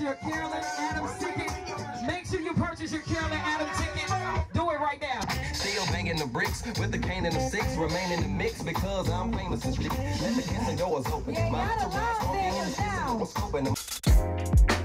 your Carolyn Adams ticket. Make sure you purchase your Carolyn Adams ticket. Do it right now. Still banging the bricks with the cane and the six. Remain in the mix because I'm famous and shit. Let the kitchen doors open. Yeah, My y'all scoping them.